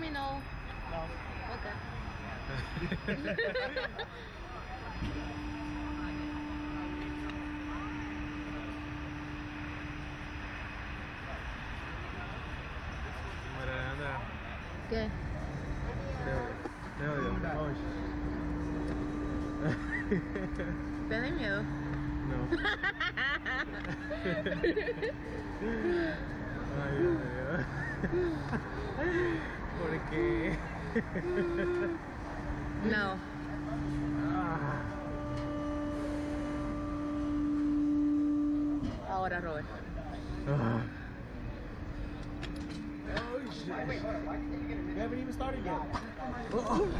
let me know. No. Okay. ¿Qué? te odio. Te odio. Ay. ¿Te da miedo? No. Ay, Dios mío. ¿Por qué? No. Ah. Ahora, Robert. Ah. Oh shit. We haven't even started yet. ¡No!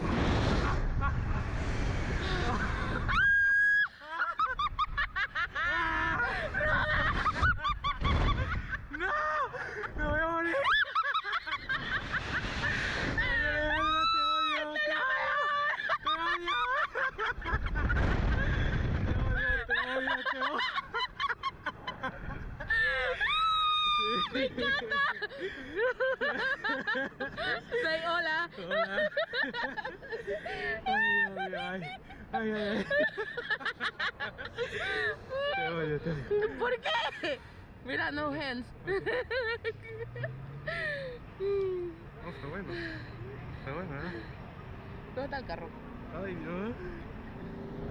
Sí. Say hola. Hola. Ay, ay, ay. Ay, ay, ay. Te odio, te odio. ¿Por qué? Mira, no hands. No, fue bueno. Fue bueno, ¿eh? ¿Dónde está el carro? Ay, Dios.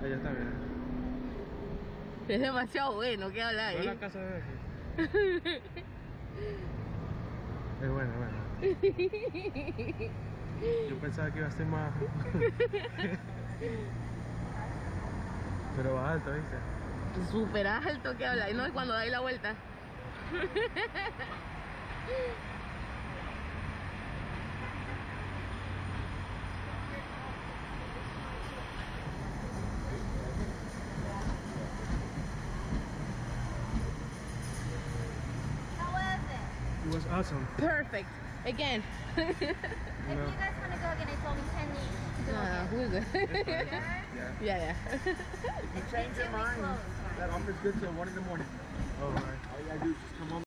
Ahí está, mira. Es demasiado bueno, ¿qué habla Toda la ahí? casa de aquí. Es bueno, es bueno. Yo pensaba que iba a ser más. Pero va alto, ¿viste? Súper alto, ¿qué habla ahí? No es cuando da ahí la vuelta. Was awesome. Perfect. Again. If No. you guys want to go again, it's only 10 minutes No, no, again. we're. Yeah? Yeah. yeah, yeah. If you change your mind, that offer's good till 1 in the morning. Oh, my. All you gotta do is just come on.